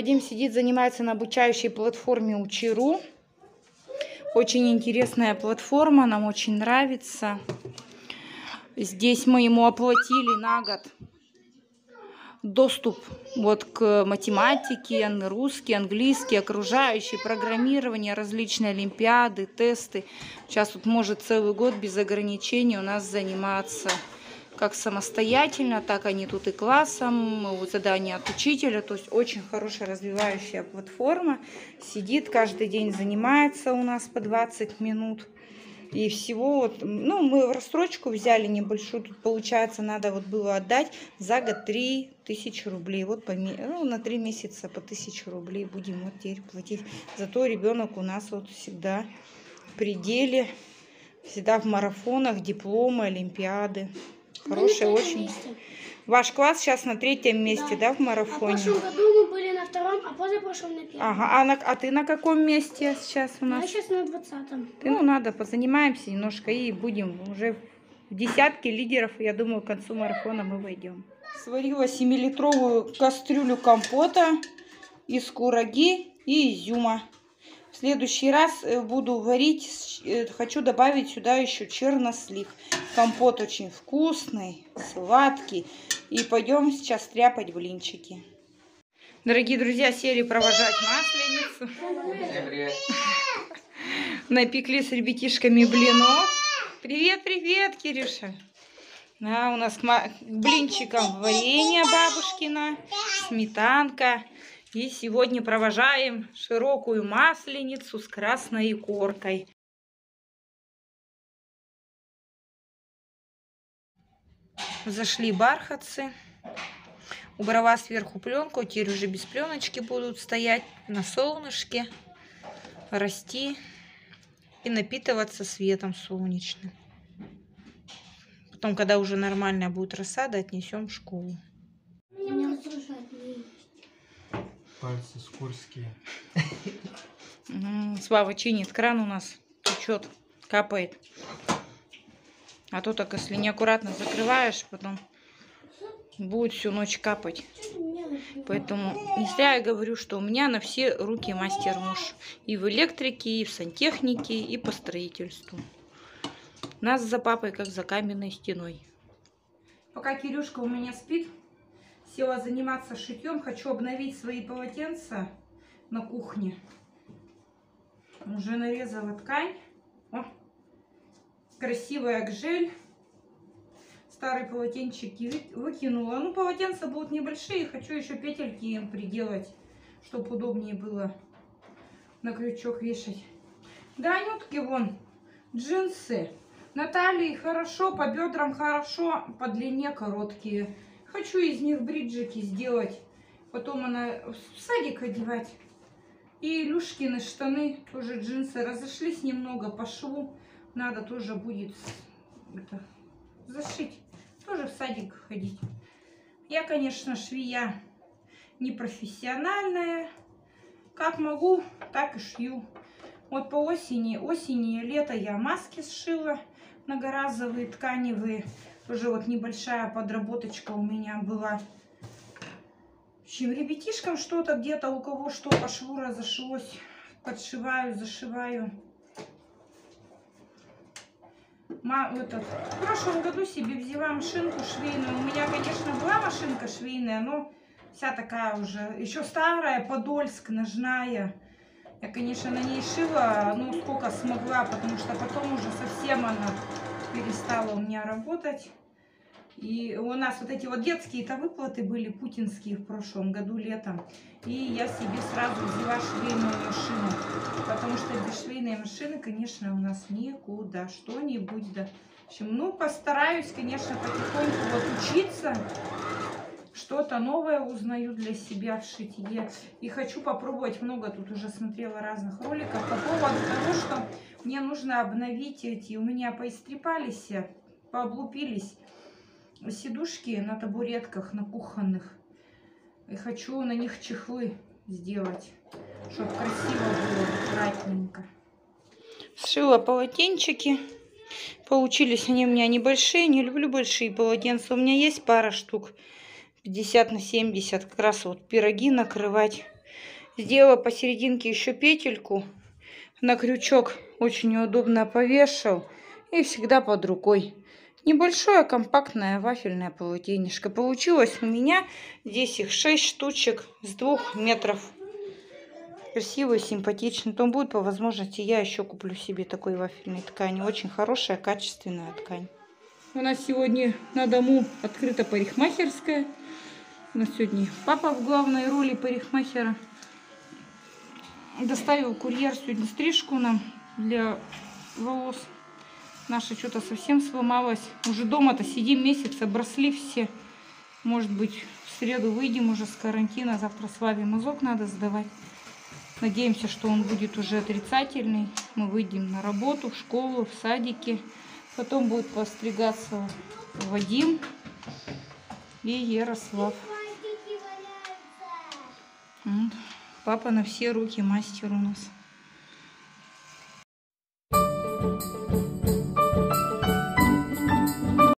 Вадим сидит, занимается на обучающей платформе Учиру. Очень интересная платформа, нам очень нравится. Здесь мы ему оплатили на год доступ вот к математике, русский, английский, окружающий, программирование, различные олимпиады, тесты. Сейчас вот может целый год без ограничений у нас заниматься как самостоятельно, так они тут и классом, задания от учителя. То есть очень хорошая развивающая платформа. Сидит каждый день, занимается у нас по 20 минут. И всего, вот, ну, мы в рассрочку взяли небольшую, тут получается надо вот было отдать за год 3 тысячи рублей. Вот по, ну, на 3 месяца по 1000 рублей будем вот теперь платить. Зато ребенок у нас вот всегда в пределе, всегда в марафонах, дипломы, олимпиады. Хороший очень. Месте. Ваш класс сейчас на третьем месте, да, да в марафоне? А в прошлом году мы были на втором, а позапрошлом на первом. Ага, а, на, а ты на каком месте сейчас у нас? Я сейчас на двадцатом. Ты, ну, надо, позанимаемся немножко и будем уже в десятке лидеров, я думаю, к концу марафона мы войдем. Сварила 7-литровую кастрюлю компота из кураги и изюма. Следующий раз э, буду варить, э, хочу добавить сюда еще чернослив. Компот очень вкусный, сладкий. И пойдем сейчас тряпать блинчики. Дорогие друзья, сели провожать масленицу. Напекли с ребятишками блинов. Привет, привет, Кирюша. Да, у нас к блинчикам варенье бабушкина, сметанка. И сегодня провожаем широкую масленицу с красной коркой. Зашли бархатцы. Убрала сверху пленку, теперь уже без пленочки будут стоять на солнышке, расти и напитываться светом солнечным. Потом, когда уже нормальная будет рассада, отнесем в школу. Пальцы скользкие. Слава чинит. Кран у нас течет, капает. А то так, если неаккуратно закрываешь, потом будет всю ночь капать. Поэтому не зря я говорю, что у меня на все руки мастер-муж. И в электрике, и в сантехнике, и по строительству. Нас за папой, как за каменной стеной. Пока Кирюшка у меня спит, села заниматься шитьем. Хочу обновить свои полотенца на кухне. Уже нарезала ткань. О, красивая гжель. Старые полотенчики выкинула. Ну, полотенца будут небольшие. Хочу еще петельки им приделать, чтобы удобнее было на крючок вешать. Да, Анютки вон джинсы. Натальи хорошо, по бедрам хорошо, по длине короткие. Хочу из них бриджики сделать. Потом она в садик одевать. И Илюшкины штаны, тоже джинсы, разошлись немного по шву. Надо тоже будет это, зашить. Тоже в садик ходить. Я, конечно, швея непрофессиональная. Как могу, так и шью. Вот по осени, осени и лето я маски сшила многоразовые тканевые. Тоже вот небольшая подработочка у меня была. В общем, ребятишкам что-то где-то, у кого что по шву разошлось, подшиваю, зашиваю. Этот, в прошлом году себе взяла машинку швейную. У меня, конечно, была машинка швейная, но вся такая уже, еще старая, подольск, ножная. Я, конечно, на ней шила, ну, сколько смогла, потому что потом уже совсем она перестала у меня работать. И у нас вот эти вот детские-то выплаты были путинские в прошлом году летом. И я себе сразу взяла швейную машину. Потому что без швейной машины, конечно, у нас никуда. Что-нибудь, да. В общем, ну, постараюсь, конечно, потихоньку вот учиться. Что-то новое узнаю для себя в шитье. И хочу попробовать, много тут уже смотрела разных роликов по поводу того, что мне нужно обновить эти, у меня поистрепались, пооблупились сидушки на табуретках, на кухонных. И хочу на них чехлы сделать, чтобы красиво было, аккуратненько. Сшила полотенчики. Получились они у меня небольшие. Не люблю большие полотенца. У меня есть пара штук. 50 на 70. Как раз вот пироги накрывать. Сделала посерединке еще петельку. На крючок очень удобно повешал. И всегда под рукой. Небольшое компактное вафельное полотенечко. Получилось у меня здесь их 6 штучек с двух метров. Красивый, симпатичный. То будет по возможности я еще куплю себе такой вафельной ткани. Очень хорошая, качественная ткань. У нас сегодня на дому открыта парикмахерская. У нас сегодня папа в главной роли парикмахера. Доставил курьер сегодня стрижку нам для волос. Наша что-то совсем сломалась. Уже дома-то сидим месяц, обросли все. Может быть, в среду выйдем уже с карантина. Завтра Славе мазок надо сдавать. Надеемся, что он будет уже отрицательный. Мы выйдем на работу, в школу, в садике. Потом будет постригаться Вадим и Ярослав. Папа на все руки мастер у нас.